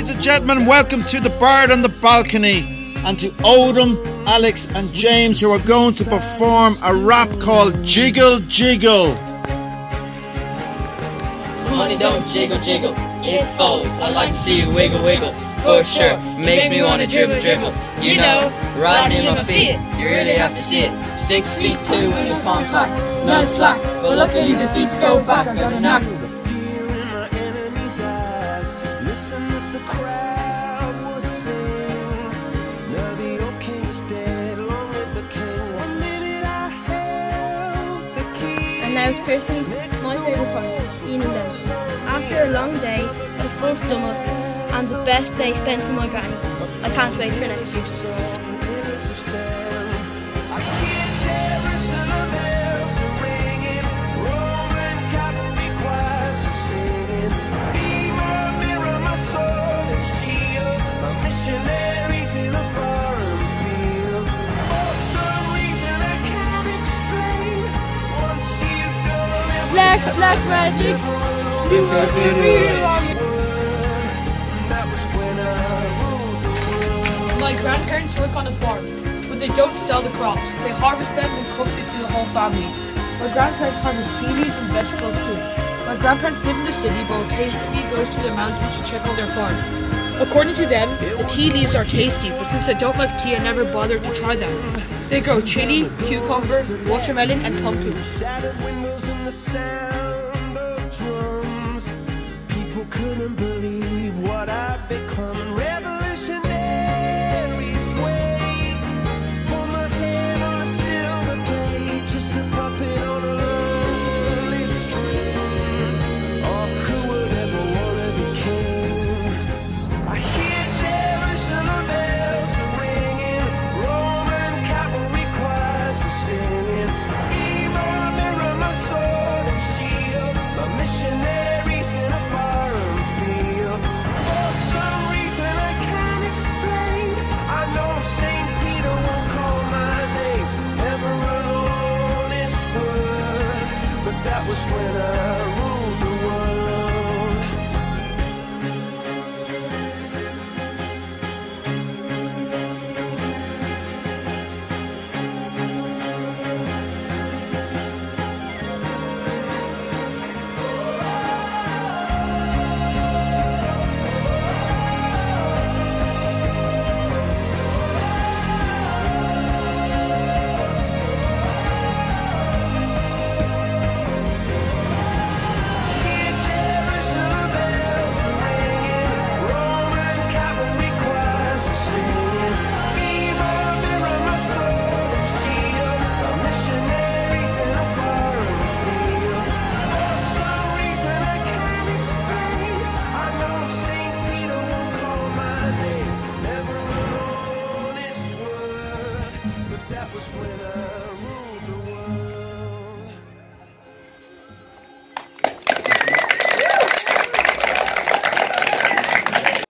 Ladies and gentlemen, welcome to The Bard on the Balcony and to Odom, Alex, and James, who are going to perform a rap called Jiggle Jiggle. Money don't jiggle jiggle, it folds. I like to see you wiggle wiggle, for sure. Makes me wanna dribble dribble. You know, riding in my feet, you really have to see it. Six feet two when you're compact, no slack. But luckily the seats go back, I got a now it's personally my favourite part, eating them. After a long day, a full stomach, and the best day spent with my granny, I can't wait for next year. Black, black magic! that was when My grandparents work on a farm, but they don't sell the crops. They harvest them and cook it to the whole family. My grandparents harvest tea leaves and vegetables too. My grandparents live in the city, but occasionally goes to the mountains to check on their farm. According to them, the tea leaves are tasty, but since I don't like tea, I never bothered to try them. They grow chili, cucumber, watermelon, and pumpkin. The sound of drums. People couldn't believe.